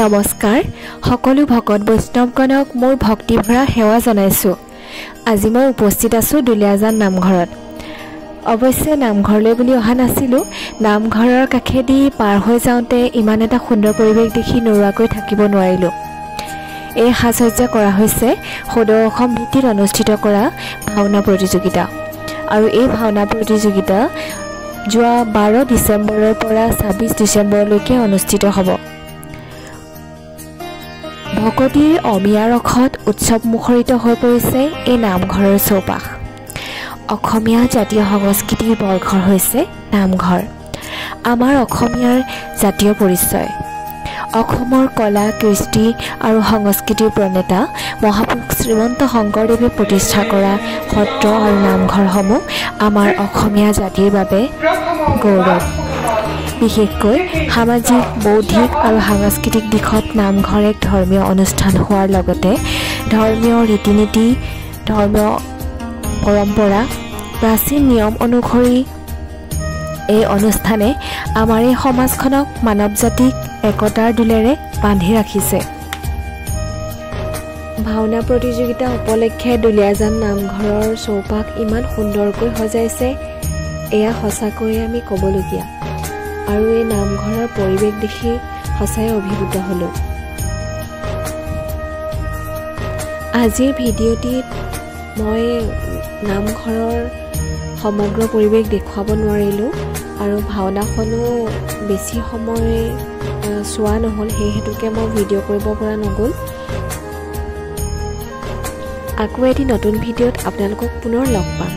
নমস্কাৰ সকলো ভকত বৈষ্ণৱগণক মোৰ ভক্তিভৰা সেৱা জনাইছোঁ। আজি মই উপস্থিত আছোঁ দুলীয়াজান নামঘৰত। অৱশ্যে নামঘৰলৈ বুলি অহা নাছিলোঁ নামঘৰৰ কাষেদি পাৰ হৈ যাওঁতে ইমান এটা সুন্দৰ পৰিৱেশ দেখি নোৰোৱাকৈ থাকিব নোৱাৰিলোঁ। এই সাজ সজ্জা কৰা হৈছে সদৌ অসম ভিত্তিত অনুষ্ঠিত কৰা ভাওনা প্ৰতিযোগিতা। আৰু এই ভাওনা প্ৰতিযোগিতা যোৱা বাৰ ডিচেম্বৰৰ পৰা ছাব্বিছ ডিচেম্বৰলৈকে অনুষ্ঠিত হ'ব। ভকতিৰ অমিয়া ৰসত উৎসৱ মুখৰিত হৈ পৰিছে এই নামঘৰৰ চৌপাশ। অসমীয়া জাতীয় সংস্কৃতিৰ বৰঘৰ হৈছে নামঘৰ। আমাৰ অসমীয়াৰ জাতীয় পৰিচয়। অসমৰ কলা কৃষ্টি আৰু সংস্কৃতিৰ প্ৰণেতা মহাপুৰুষ শ্ৰীমন্ত শংকৰদেৱে প্ৰতিষ্ঠা কৰা সত্ৰ আৰু নামঘৰসমূহ আমাৰ অসমীয়া জাতিৰ বাবে গৌৰৱ। বিশেষকৈ সামাজিক বৌদ্ধিক আৰু সাংস্কৃতিক দিশত নামঘৰ এক ধৰ্মীয় অনুষ্ঠান হোৱাৰ লগতে ধৰ্মীয় ৰীতি নীতি ধৰ্মীয় পৰম্পৰা প্ৰাচীন নিয়ম অনুসৰি এই অনুষ্ঠানে আমাৰ এই সমাজখনক মানৱ জাতিক একতাৰ দোলেৰে বান্ধি ৰাখিছে। ভাওনা প্ৰতিযোগিতা উপলক্ষে দুলীয়াজান নামঘৰৰ চৌপাশ ইমান সুন্দৰকৈ সজাইছে এয়া সঁচাকৈয়ে আমি ক'বলগীয়া। আৰু এই নামঘৰৰ পৰিৱেশ দেখি সঁচাই অভিভূত হ'লোঁ। আজিৰ ভিডিঅ'টিত মই নামঘৰৰ সমগ্ৰ পৰিৱেশ দেখুৱাব নোৱাৰিলোঁ আৰু ভাওনাখনো বেছি সময় চোৱা নহ'ল সেই হেতুকে মই ভিডিঅ' কৰিব পৰা নগ'ল। আকৌ এটি নতুন ভিডিঅ'ত আপোনালোকক পুনৰ লগ পাম।